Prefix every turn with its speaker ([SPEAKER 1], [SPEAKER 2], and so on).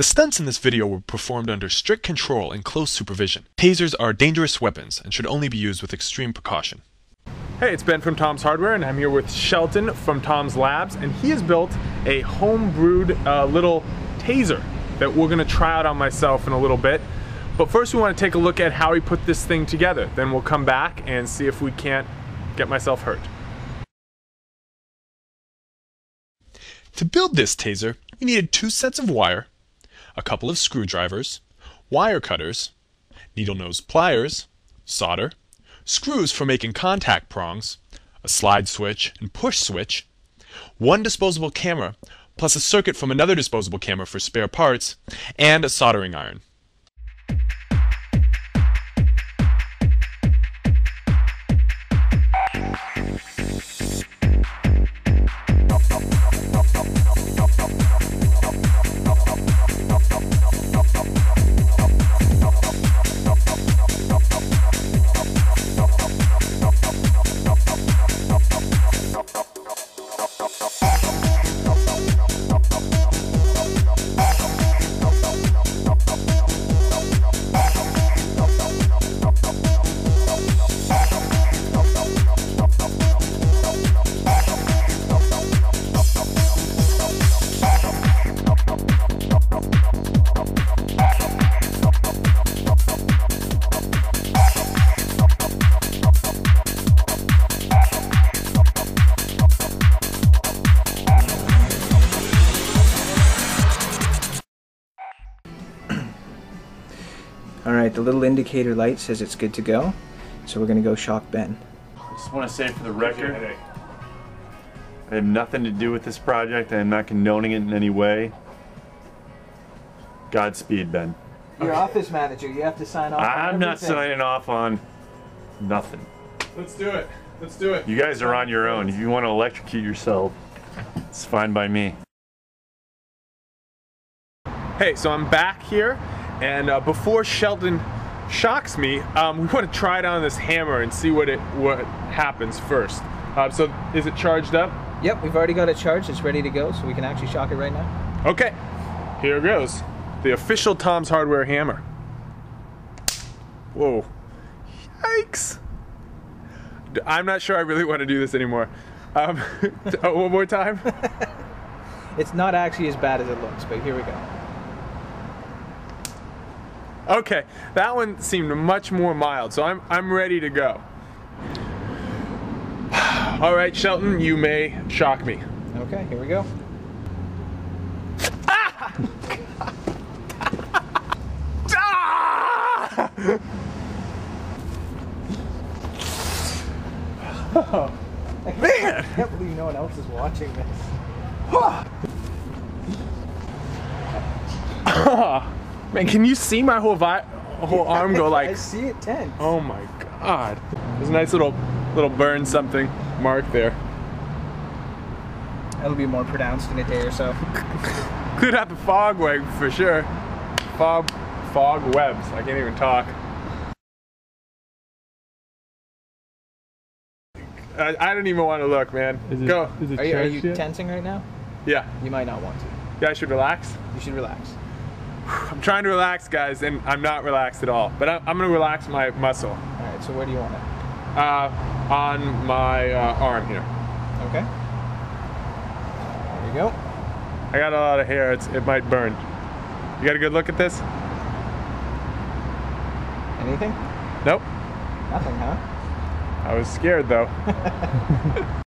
[SPEAKER 1] The stunts in this video were performed under strict control and close supervision. Tasers are dangerous weapons and should only be used with extreme precaution. Hey, it's Ben from Tom's Hardware, and I'm here with Shelton from Tom's Labs, and he has built a home-brewed uh, little taser that we're gonna try out on myself in a little bit. But first we wanna take a look at how he put this thing together. Then we'll come back and see if we can't get myself hurt. To build this taser, we needed two sets of wire, a couple of screwdrivers, wire cutters, needle nose pliers, solder, screws for making contact prongs, a slide switch and push switch, one disposable camera, plus a circuit from another disposable camera for spare parts, and a soldering iron.
[SPEAKER 2] All right, the little indicator light says it's good to go. So we're gonna go shock Ben.
[SPEAKER 3] I just want to say for the record, I have nothing to do with this project. I am not condoning it in any way. Godspeed, Ben.
[SPEAKER 2] Your office manager, you have to sign off.
[SPEAKER 3] I'm not signing off on nothing.
[SPEAKER 1] Let's do it. Let's do it.
[SPEAKER 3] You guys are on your own. If you want to electrocute yourself, it's fine by me.
[SPEAKER 1] Hey, so I'm back here, and uh, before Shelton shocks me, um, we want to try it on this hammer and see what it what happens first. Uh, so, is it charged up?
[SPEAKER 2] Yep, we've already got it charged. It's ready to go, so we can actually shock it right now.
[SPEAKER 1] Okay, here it goes. The official Tom's Hardware hammer. Whoa. Yikes. I'm not sure I really want to do this anymore. Um, oh, one more time.
[SPEAKER 2] It's not actually as bad as it looks, but here we go.
[SPEAKER 1] Okay, that one seemed much more mild, so I'm, I'm ready to go. All right, Shelton, you may shock me.
[SPEAKER 2] Okay, here we go.
[SPEAKER 1] Ah! Man!
[SPEAKER 2] I can't believe no one else is watching this.
[SPEAKER 1] Man, can you see my whole vi- whole arm go like?
[SPEAKER 2] I see it tense.
[SPEAKER 1] Oh my god! There's a nice little little burn something mark there.
[SPEAKER 2] That'll be more pronounced in a day or so.
[SPEAKER 1] Could have the fog web for sure. Fog fog webs. I can't even talk. I, I don't even want to look, man.
[SPEAKER 4] Is it,
[SPEAKER 1] Go.
[SPEAKER 4] Is it
[SPEAKER 2] Are you, are you tensing right now?
[SPEAKER 1] Yeah.
[SPEAKER 2] You might not want to.
[SPEAKER 1] Yeah, I should relax.
[SPEAKER 2] You should relax.
[SPEAKER 1] I'm trying to relax, guys, and I'm not relaxed at all. But I, I'm gonna relax my muscle
[SPEAKER 2] All right, so where do you want it?
[SPEAKER 1] uh, on my uh, arm here.
[SPEAKER 2] Okay. There you go.
[SPEAKER 1] I got a lot of hair. It's, it might burn. You got a good look at this?
[SPEAKER 2] Anything?
[SPEAKER 1] Nope.
[SPEAKER 2] Nothing, huh?
[SPEAKER 1] I was scared though.